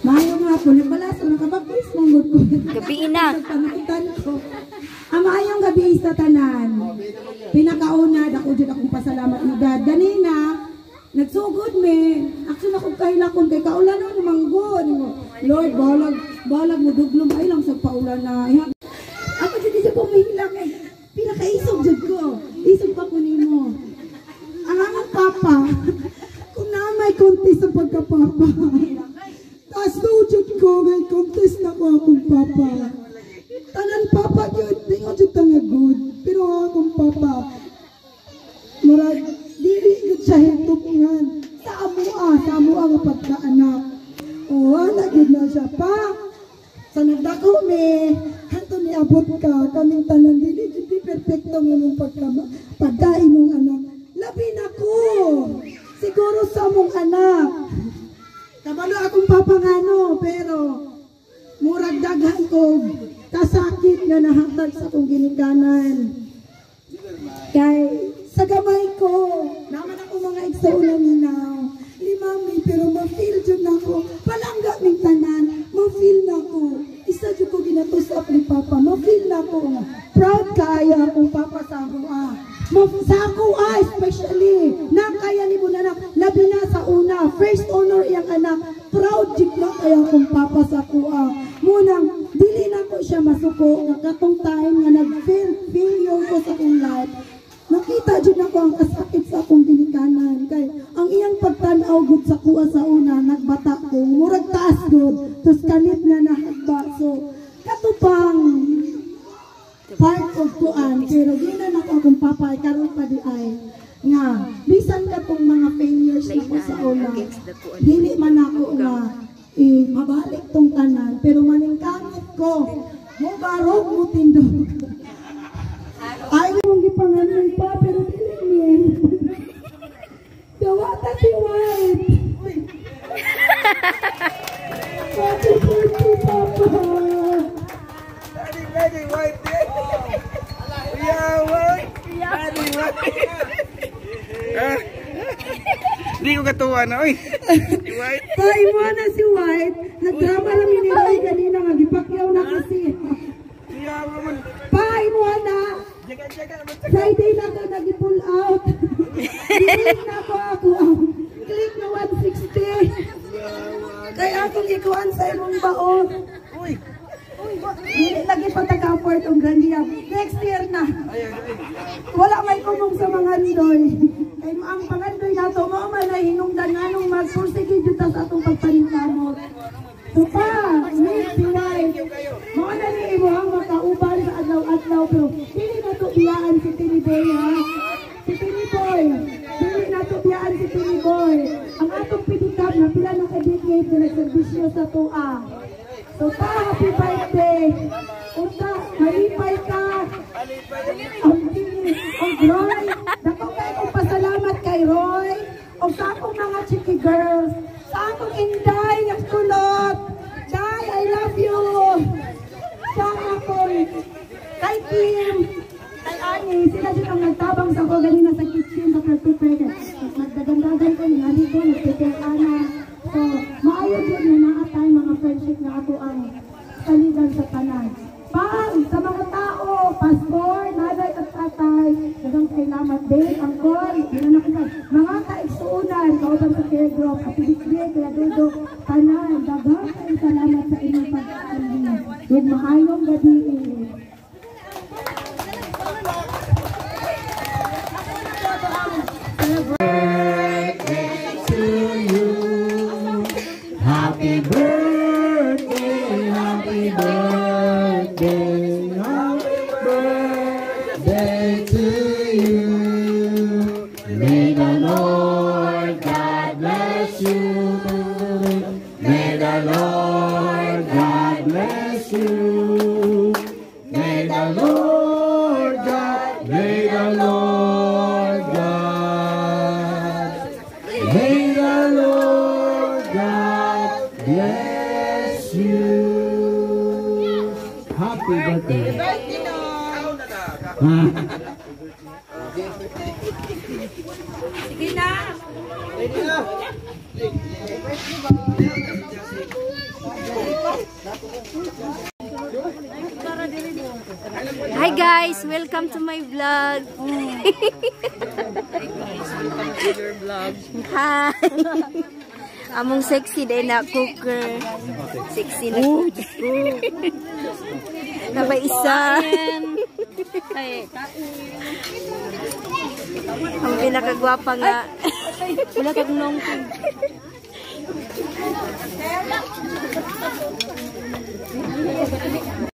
Mayo nga po, nagbalas ko, nakabagpis mong good ko. Gabi na. Panakitan ko. Ang maayong gabi sa tanan. Pinakauna, dako dyan akong pasalamat ni God. Ganina, nagsugod me. Action ako kahila kung kay kaulan na lumanggod. Lord, balag, balag mo duglom ay lang sa paulan na. Ako dyan siya pumihilang eh. Pinakaisog dyan ko. Isog pa ko nimo. Ang amang papa, kung na may contest sa pagkapapa. Tapos dyan ko, may contest na ko akong papa. Tanan papa di nga dyan tanga good. Pero ang akong papa, murag, dili yun siya hitupungan. Sa amua, sa amua nga pagkaanak. O, wala yun na siya pa. Sa nagdako me, hanto ni abot ka, kaming tanan, dili dili perfecto ng imong pagka, pagkain mong anak. Labi na ko! Siguro sa mong anak. Kabalo akong papangano, pero murag daghan ko kasakit nga nahatag sa akong ginikanan. Kay sa gamay ko, naman ako mga igsauna ninaw. Limami, pero ma-feel dyan ako. Palangga ming tanan, na ko. Proud kaya akong Papa sa ako ah. Ma sa ako ah, especially, na kaya ni mo na labi na sa una, first honor iyang anak, proud jik na kaya akong Papa sa ako ah. Munang, dili na ko siya masuko, nga katong time nga nag-fail, failure ko sa akong life, Nakita dyan ako ang kasakit sa akong ginikanan. Kay ang iyang pagtanaw gud sa kuha sa una, nagbata ko. Murag taas gud. Tapos kanit na nahagba. So, katupang part of kuan. Pero ginan ako akong papay. Karoon pa di ay nga bisan ka tong mga failures na ko sa una dili man ako nga eh, mabalik tong tanan pero maningkamot ko mo barog mo tindog Ayaw mong gipangalan pa, pero dili niya. Dawata si White. Happy birthday, Papa. Di ko katuwa na, oy. Si white. Tay mo na si White. Nagdrama lang ni Roy kanina nga gipakyaw na kasi. Yeah, woman. Pai mo na. Jaga. Friday na ka nag-pull out. Click na ko ako click na 160. Kaya akong ikuan sa imong baon. Dili lagi pa taga-afford ang grandiya. Next year na. Wala may kumong sa mga ndoy. Kay ang pangandoy na to, mo man ay hinungdan nga nung mag-pursige dito sa atong pagpanintamot. So pa, Miss Piway, mo na ni imo ang makauban sa adlaw-adlaw pero dili na to biyaan si Tiniboy ha. Si Tiniboy, dili na to biyaan si Tiniboy. Ang atong pinikap na pila na ka-decade na nagserbisyo sa tuwa. Pa, happy birthday! Unta, malipay ka! Ang ang Roy, dako kayo kong pasalamat kay Roy, o sa akong mga chiki girls, sa akong inday na kulot. Day, I love you! Sa akong, kay Kim, kay Ani, sila din ang nagtabang sa ko ganina sa kitchen sa prepare. Nagdagandagan ko yung haligo, nagprepare ka na. So, maayo yun na naatay mga na ako ang saligan sa tanan. Pang, sa mga tao, pastor, nanay at tatay, dagang salamat din, angkol, ginanak ka, mga kaigsuunan, kauban sa care group, kapilikli, kaya dudo, tanan, dagang salamat sa inyong pag-aaral. With maayong gabi, the Lord God bless you. May the Lord God, may the Lord God, may the Lord God bless you. Happy birthday. Sige na. Hi guys, welcome to my vlog. Hi. Among sexy day na cooker. Sexy na cooker. Naba isa. Ang pinakagwapa nga. Wala kag nong. I don't.